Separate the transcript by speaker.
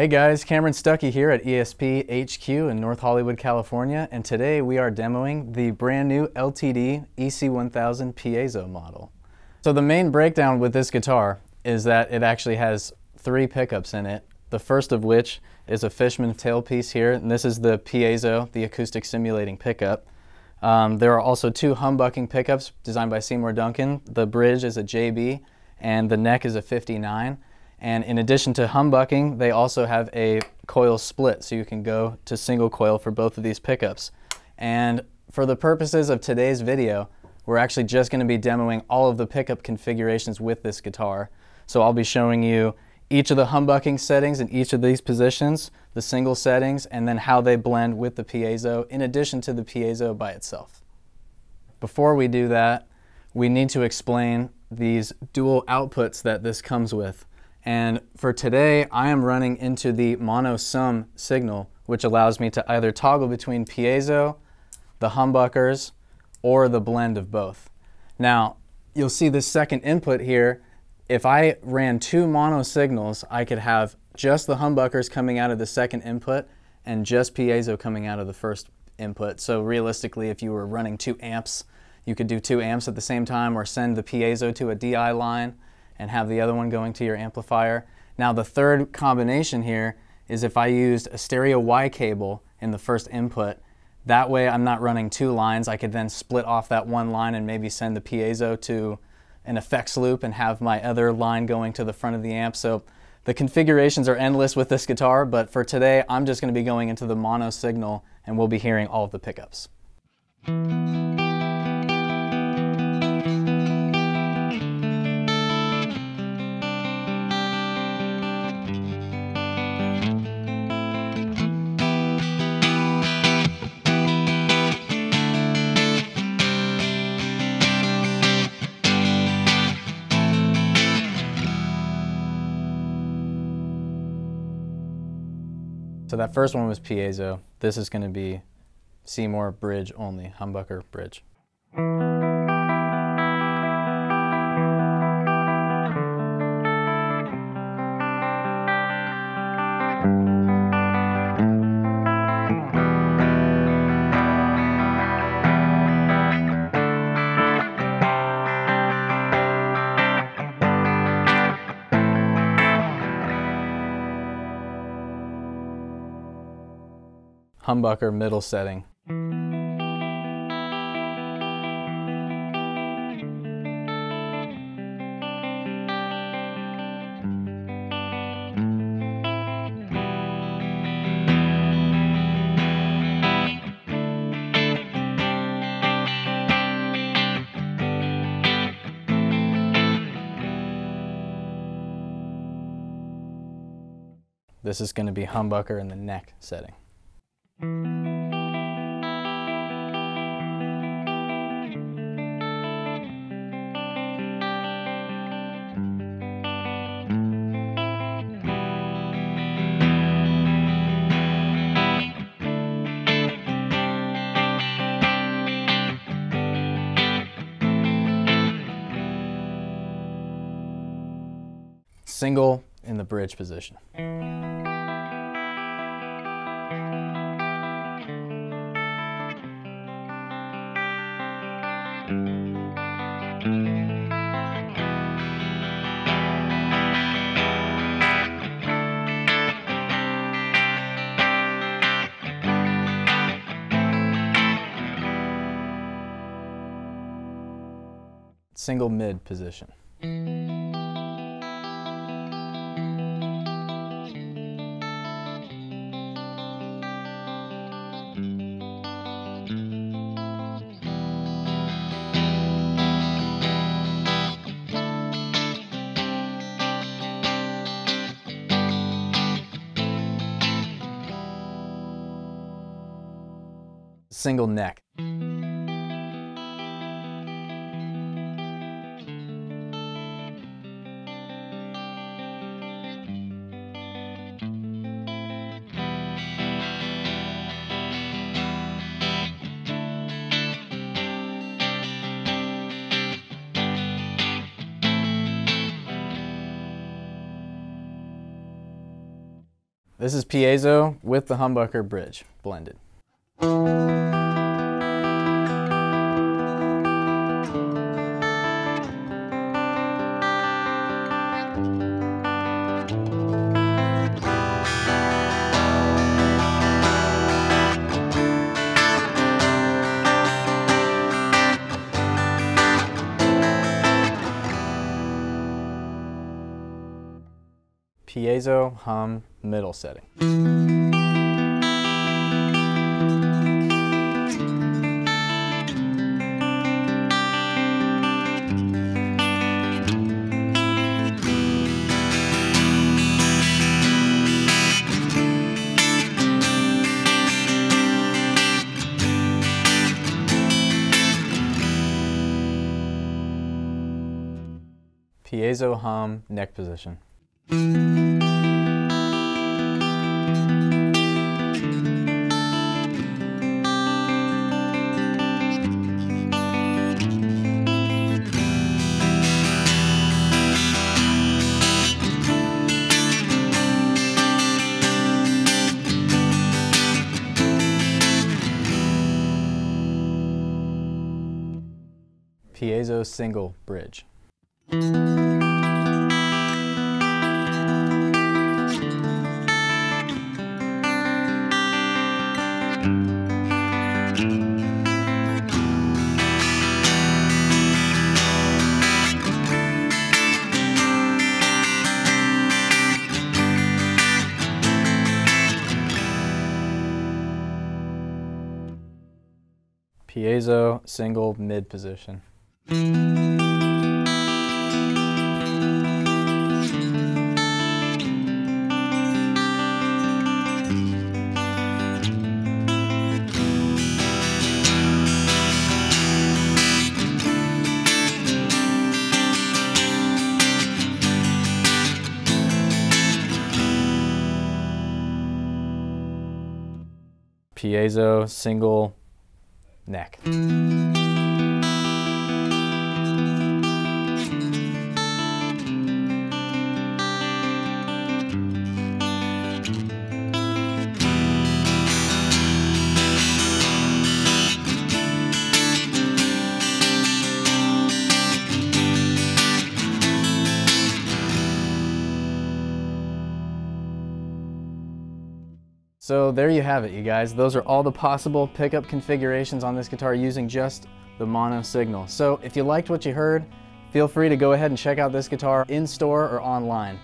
Speaker 1: Hey guys, Cameron Stucky here at ESP HQ in North Hollywood, California, and today we are demoing the brand new LTD EC1000 piezo model. So the main breakdown with this guitar is that it actually has three pickups in it, the first of which is a Fishman tailpiece here, and this is the piezo, the acoustic simulating pickup. Um, there are also two humbucking pickups designed by Seymour Duncan. The bridge is a JB and the neck is a 59. And in addition to humbucking, they also have a coil split, so you can go to single coil for both of these pickups. And for the purposes of today's video, we're actually just going to be demoing all of the pickup configurations with this guitar. So I'll be showing you each of the humbucking settings in each of these positions, the single settings, and then how they blend with the piezo in addition to the piezo by itself. Before we do that, we need to explain these dual outputs that this comes with. And for today, I am running into the mono sum signal, which allows me to either toggle between piezo, the humbuckers, or the blend of both. Now, you'll see this second input here. If I ran two mono signals, I could have just the humbuckers coming out of the second input and just piezo coming out of the first input. So realistically, if you were running two amps, you could do two amps at the same time or send the piezo to a DI line and have the other one going to your amplifier. Now the third combination here is if I used a stereo Y cable in the first input, that way I'm not running two lines. I could then split off that one line and maybe send the piezo to an effects loop and have my other line going to the front of the amp. So the configurations are endless with this guitar, but for today I'm just going to be going into the mono signal and we'll be hearing all of the pickups. So that first one was piezo. This is going to be Seymour bridge only, humbucker bridge. Humbucker middle setting. This is going to be humbucker in the neck setting. Single in the bridge position. Single mid position. single neck. This is piezo with the humbucker bridge blended. piezo hum middle setting. Piezo hum neck position. Piezo single bridge. Piezo single mid position. Piezo single neck. So there you have it, you guys. Those are all the possible pickup configurations on this guitar using just the mono signal. So if you liked what you heard, feel free to go ahead and check out this guitar in store or online.